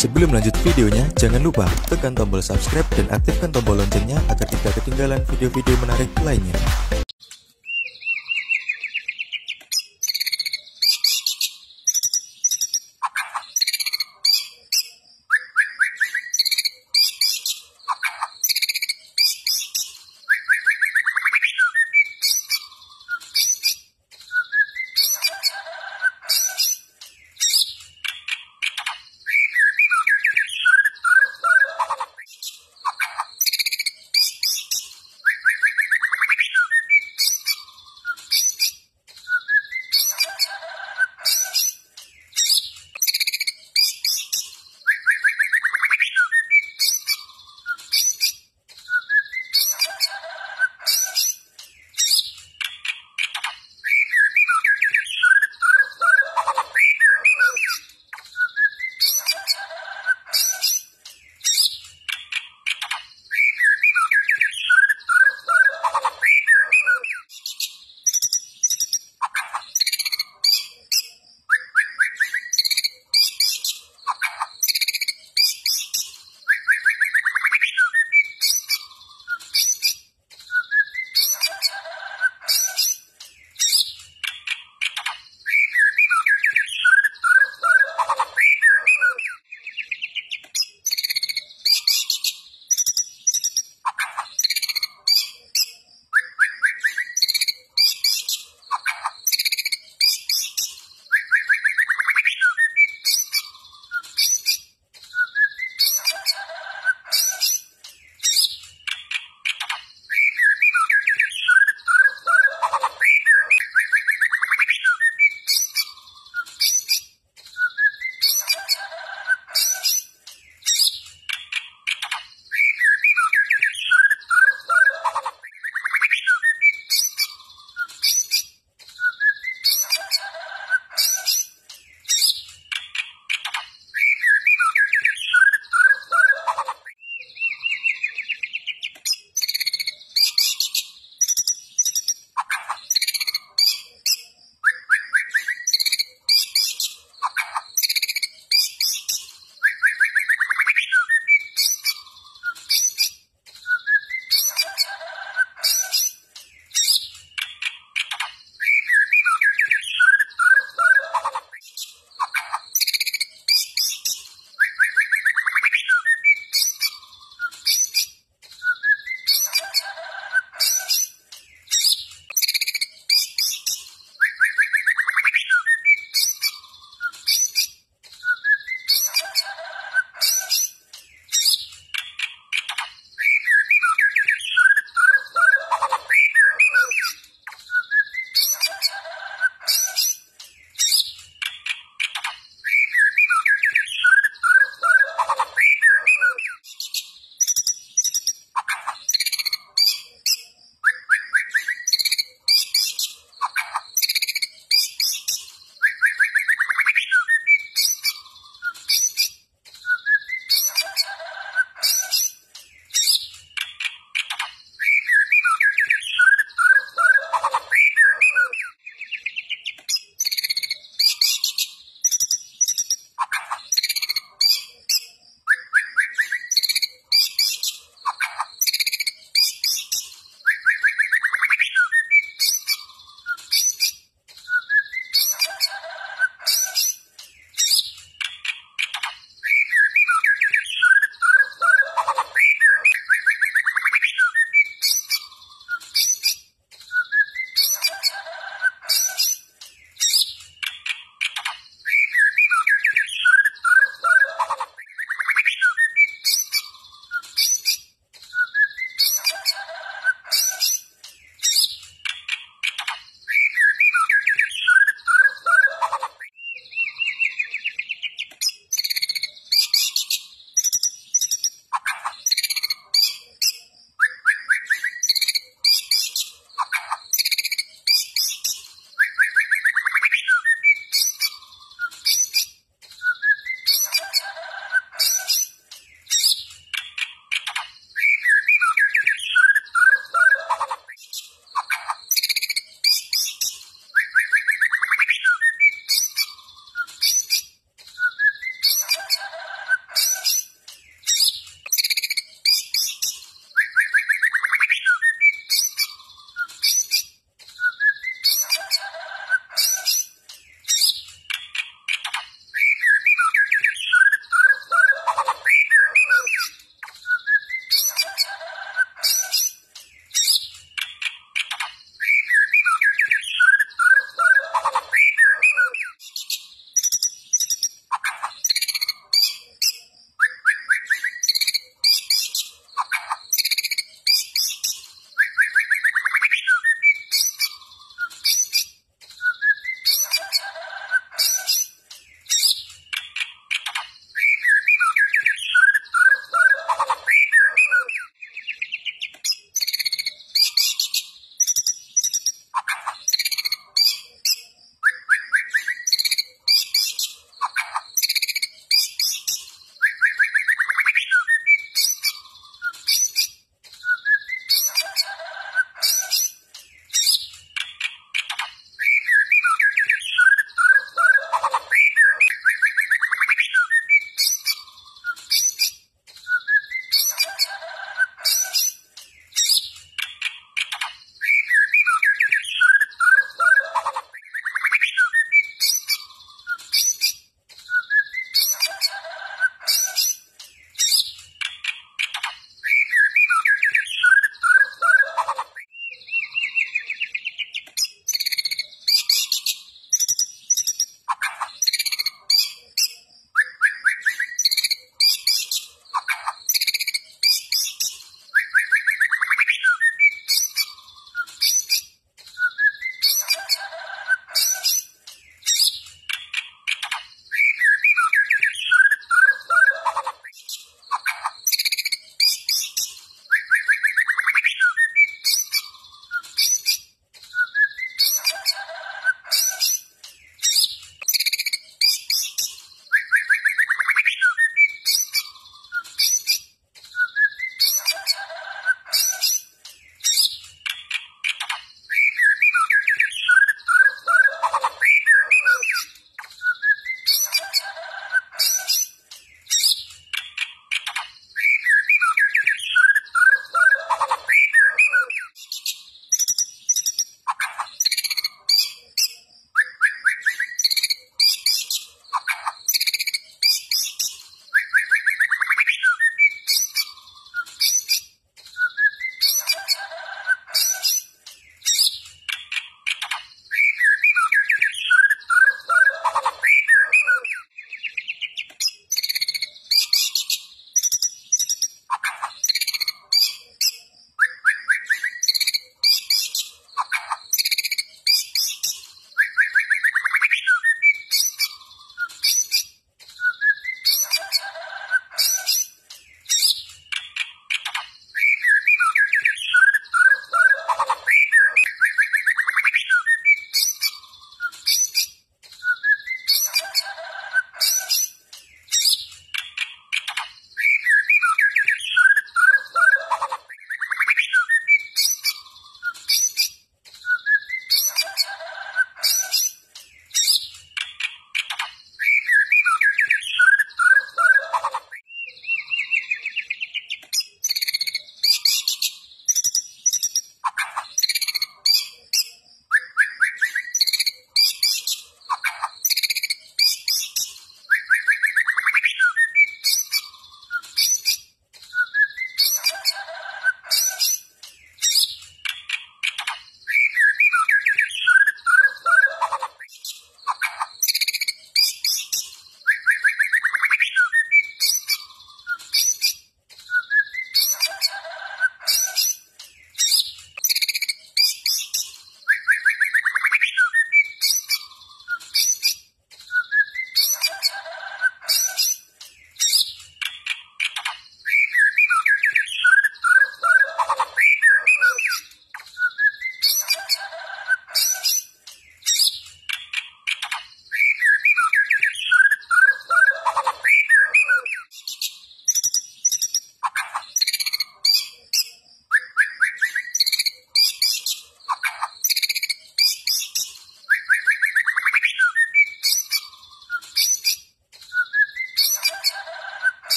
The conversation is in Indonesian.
Sebelum lanjut videonya, jangan lupa tekan tombol subscribe dan aktifkan tombol loncengnya agar tidak ketinggalan video-video menarik lainnya.